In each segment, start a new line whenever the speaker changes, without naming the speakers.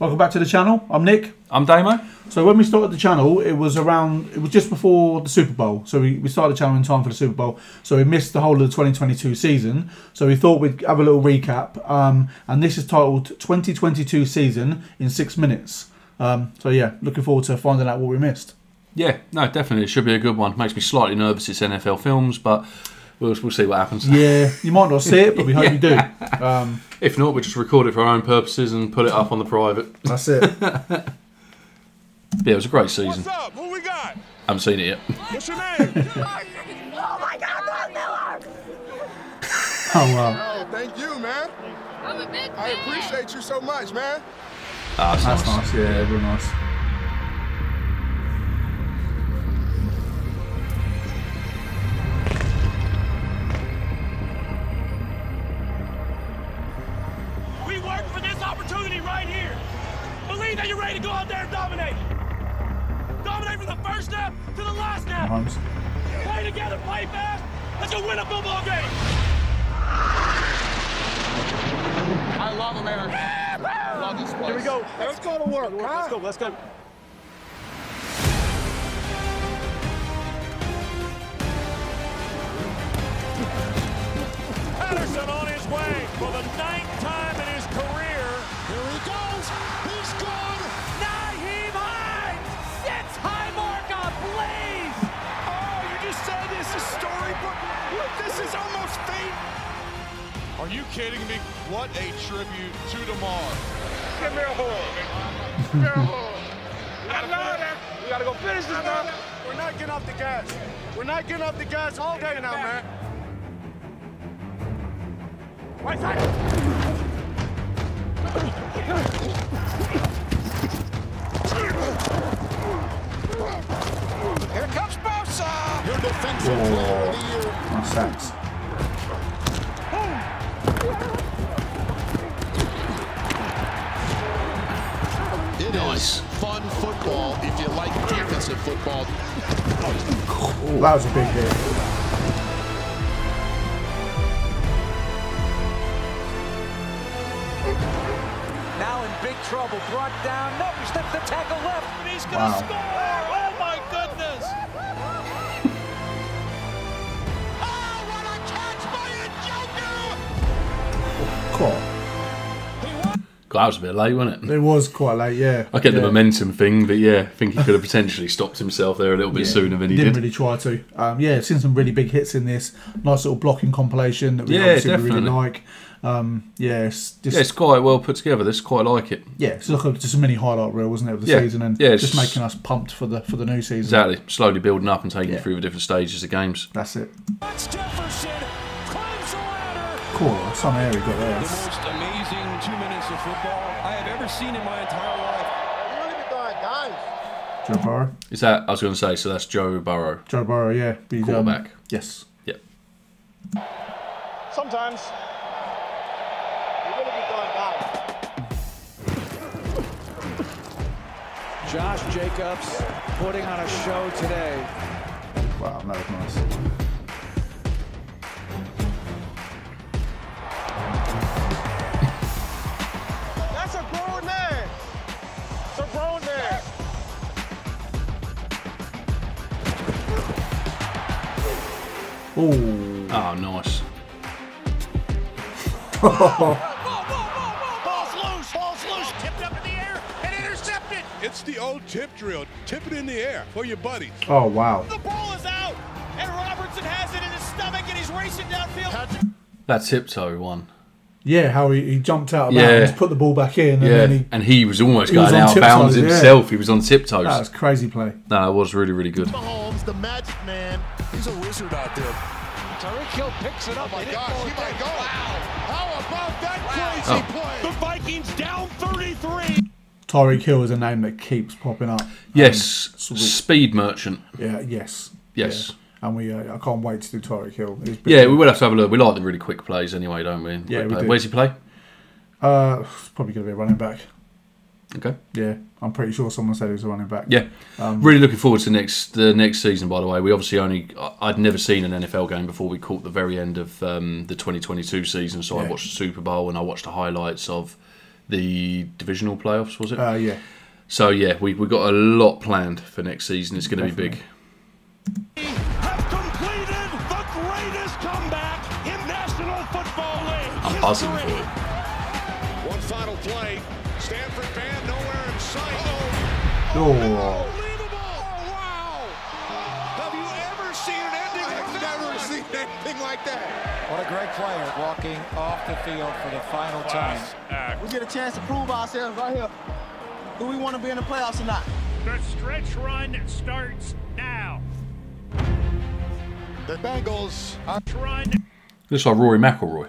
Welcome back to the channel. I'm Nick.
I'm Damo.
So when we started the channel, it was around, it was just before the Super Bowl. So we, we started the channel in time for the Super Bowl. So we missed the whole of the 2022 season. So we thought we'd have a little recap. Um, and this is titled 2022 Season in Six Minutes. Um, so yeah, looking forward to finding out what we missed.
Yeah, no, definitely. It should be a good one. Makes me slightly nervous it's NFL films, but we'll, we'll see what happens.
Yeah, you might not see it, but we hope you do. Um,
If not, we just record it for our own purposes and put it up on the private.
that's it.
Yeah, it was a great season.
What's up? Who we got?
haven't seen it yet.
What's your name?
Oh my God, Von Miller!
Oh wow,
oh, thank you, man.
I'm a big
I appreciate you so much, man.
Ah, that's
that's
nice.
nice. Yeah, very nice.
Believe that you're ready to go out there and dominate. Dominate from the first snap to the last snap.
Mahomes.
Play together, play fast. Let's go win a football game.
I love America. I love this place.
Here we go.
Let's go to work,
Let's
huh?
go. Let's go.
Are you kidding me? What a tribute to Damar.
Give me a hug. Give me a hug. I love it. We gotta go finish this now.
We're not getting off the gas. We're not getting off the gas all day now, man.
Right side.
Here comes Bosa. Your defensive player of the year.
Oh,
That was a big hit.
Now in big trouble, brought down. No, he steps the tackle left.
And he's gonna
Wow.
score. Oh my goodness.
Oh, what a catch by a Joker.
Cool.
God, that was a bit late, wasn't it?
It was quite late, yeah.
I get the momentum thing, but yeah, I think he could have potentially stopped himself there a little bit
Yeah,
sooner than he
didn't
did.
really try to. Um, yeah, seen some really big hits in this. Nice little blocking compilation that we
Yeah,
obviously really like. Um, yeah, it's just
Yeah, it's quite well put together. This quite like it.
yeah, it's like a, just a mini highlight reel, wasn't it, of the
Yeah,
season, and
yeah,
just
just-
making us pumped for the for the new season.
Exactly. Slowly building up and taking
Yeah.
you through the different stages of games.
That's it.
That's Jefferson. Climbs the ladder.
Cool. Some air we got there.
the most amazing two minutes of football I have ever seen in my entire life.
You really be throwing dimes.
Joe Burrow.
Is that? I was going to say. So that's Joe Burrow.
Joe Burrow, yeah. He's, um,
Quarterback.
yes.
Yep.
Sometimes. You really be throwing dimes.
Josh Jacobs putting on a show today.
Wow, that was nice.
Air and intercepted.
It's the old tip drill. Tip it in the air for your buddies.
oh wow.
The ball is out. And Robertson has it in his stomach and he's racing downfield.
That tiptoe one.
Yeah, how he, he jumped out of
Yeah.
bounds, put the ball back in, and
Yeah,
then he.
and he was almost
he
going
on
out of bounds
tiptoes, yeah.
himself. He was on tiptoes.
That was crazy play.
no, it was really, really good.
Mahomes, the magic man. He's a wizard out there.
Tyreek Hill picks it up.
Oh my
and it
gosh,
goes
he might
in.
go. How about that crazy
Oh.
play?
The Vikings down 33.
Tyreek Hill is a name that keeps popping up.
Yes,
Um,
speed merchant.
Yeah, yes.
Yes.
Yeah. And we, uh, I can't wait to do Tyreek Hill.
Yeah, we will have to have a look. We like the really quick plays anyway, don't we?
Yeah, we do.
Where's he play?
Uh, probably going to be a running back.
Okay.
Yeah, I'm pretty sure someone said he was a running back.
Yeah,
Um,
really looking forward to next the next season. By the way, we obviously only I'd never seen an NFL game before we caught the very end of um, the 2022 season, so I watched the Super Bowl and I watched the highlights of the divisional playoffs, was it?
Uh, yeah.
so yeah, we we got a lot planned for next season. It's going to be big. Buzzing for
history.
it.
One final play. Stanford fan nowhere in sight.
Oh,
Unbelievable! Oh, wow! Have you ever seen an ending like
I've
that?
never seen anything like that.
What a great player walking off the field for the final time.
We get a chance to prove ourselves right here. Do we want to be in the playoffs or not?
The stretch run starts now.
The Bengals are
Run.
Looks like Rory McIlroy.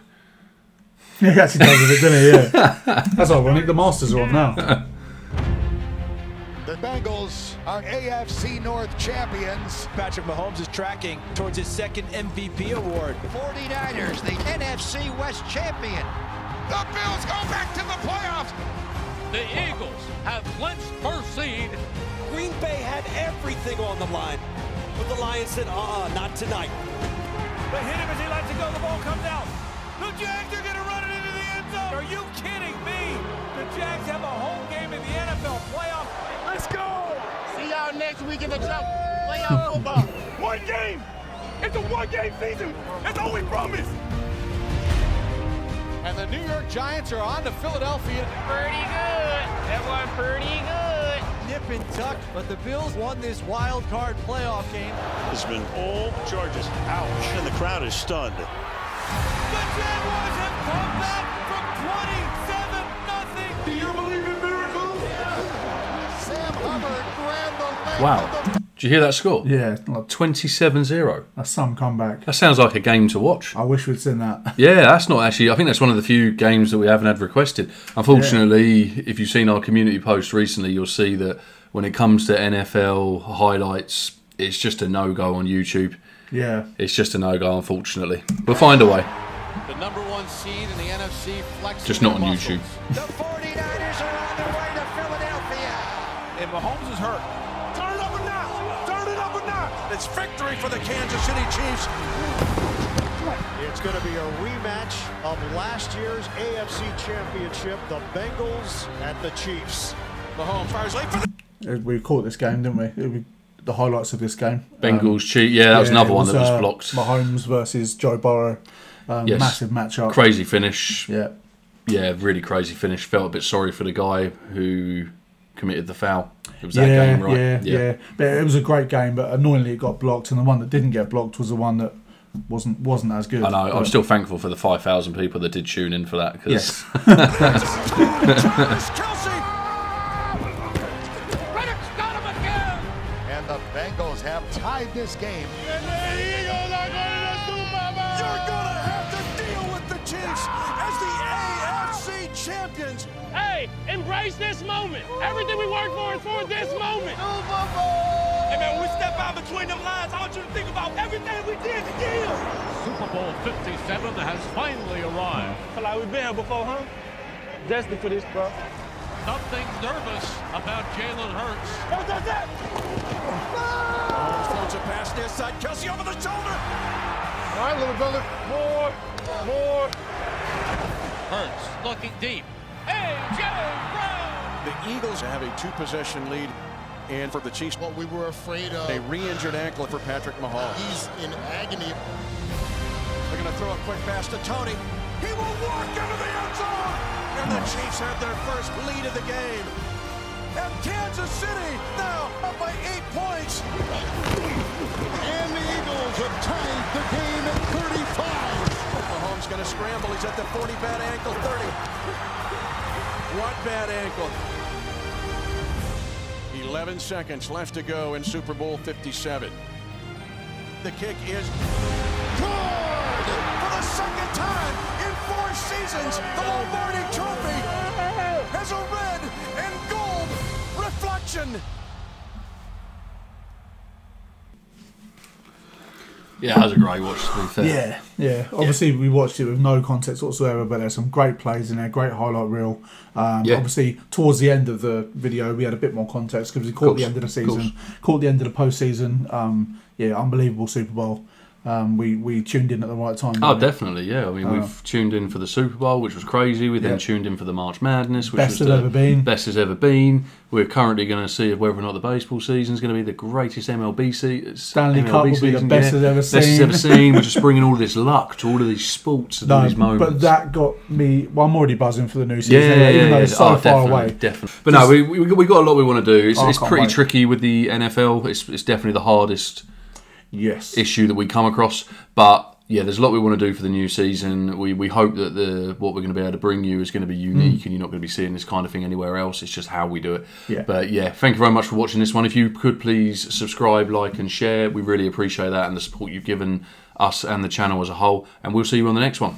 He actually does a bit, doesn't he? Yeah. That's ironic. The Masters are on now.
the Bengals are AFC North champions.
Patrick Mahomes is tracking towards his second MVP award.
49ers, the NFC West champion. The Bills go back to the playoffs.
The Eagles have clinched first seed.
Green Bay had everything on the line, but the Lions said, uh-uh, not tonight.
They hit him as he lets it go. The ball comes out. The Jags are going to run it into the end zone. Are you kidding me? The Jags have a home game in the NFL playoff. Let's go.
See y'all next week in the jump playoff football.
One game. It's a one-game season. That's all we promise.
And the New York Giants are on to Philadelphia.
Pretty good. That one pretty good.
Nip and tuck, but the Bills won this wild card playoff game.
Has been all Chargers. Ouch. And the crowd is stunned.
Wow.
of the
Did you hear that score?
Yeah, like,
27-0.
that's some comeback.
That sounds like a game to watch.
I wish we'd seen that.
Yeah, that's not actually. I think that's one of the few games that we haven't had requested. Unfortunately, if you've seen our community post recently, you'll see that when it comes to NFL highlights, it's just a no go on YouTube.
Yeah.
It's just a no go, unfortunately. We'll find a way.
The number one seed in the NFC flexing
Just not on
muscles.
YouTube.
The 49ers are on their way to Philadelphia.
And Mahomes is hurt. Turn it up a notch. Turn it up a notch. It's victory for the Kansas City Chiefs.
It's going to be a rematch of last year's AFC Championship, the Bengals and the Chiefs.
Mahomes fires late for the
Uh, We caught this game, didn't we? It was the highlights of this game.
Bengals cheat. Yeah, that was
Yeah,
another
it
one that was
uh,
blocked.
Mahomes versus Joe Burrow. Um,
Yes.
Massive matchup.
Crazy finish.
Yeah.
Yeah, really crazy finish. Felt a bit sorry for the guy who committed the foul. It was that
Yeah,
game, right?
yeah, yeah, But it was a great game, but annoyingly it got blocked, and the one that didn't get blocked was the one that wasn't wasn't as good.
I know. I'm still thankful for the 5,000 people that did tune in for that. Cause
Yes.
Travis Kelce.
Reddick's got him again.
And the Bengals have tied this game.
With the Chiefs as the AFC champions.
Hey, embrace this moment. Everything we work for is for this moment.
Hey, man, when we step out between them lines, I want you to think about everything we did to get here.
Super Bowl 57 has finally arrived.
Feel like we've been here before, huh? Destined for this, bro.
Something's nervous about Jalen Hurts.
What's that? that? Mahomes throws a pass near side. Kelce over the shoulder.
All right, little brother.
More, more.
Hurts looking deep. Hey, Jalen Brown.
The Eagles have a two-possession lead. And for the Chiefs,
What we were afraid of.
a re-injured ankle for Patrick Mahomes.
He's in agony.
They're going to throw a quick pass to Toney. He will walk into the end zone. And the Chiefs have their first lead of the game. And Kansas City now up by eight points.
And the Eagles have tied the game at 35.
Mahomes going to scramble. He's at the 40 bad ankle, 30. What bad ankle? 11 seconds left to go in Super Bowl 57. The kick is good for the second time in four seasons. The Lombardi Trophy has a red and gold reflection.
Yeah, that was a great watch, to be fair.
Yeah, yeah. Obviously, we watched it with no context whatsoever, but there's some great plays in there, great highlight reel. Um,
Yeah.
Obviously, towards the end of the video, we had a bit more context because we caught
Course,
the end of the season, caught the end of the postseason. Um, yeah, unbelievable Super Bowl. Um, we we tuned in at the right time.
Oh, definitely, yeah. I mean,
Uh,
we've tuned in for the Super Bowl, which was crazy. We then
Yeah.
tuned in for the March Madness, which
Best
was
has
the
ever been.
best has ever been. We're currently going to see whether or not the baseball season is going to be the greatest MLB season.
Stanley Cup will be the best it's ever
seen. Best
seen.
ever seen. We're just bringing all this luck to all of these sports and all
No,
these moments.
but that got me. Well, I'm already buzzing for the new season,
Yeah, yeah,
even though
yeah.
it's so
Oh,
far
definitely,
away.
Definitely. But no, we, we, we got a lot we want to do. It's,
Oh,
it's pretty
wait.
tricky with the NFL. It's, it's definitely the hardest
Yes.
issue that we come across. But yeah, there's a lot we want to do for the new season. We, we hope that the what we're going to be able to bring you is going to be hmm. unique, and you're not going to be seeing this kind of thing anywhere else. It's just how we do it.
Yeah.
But yeah, thank you very much for watching this one. If you could please subscribe, like, and share, we really appreciate that and the support you've given us and the channel as a whole. And we'll see you on the next one.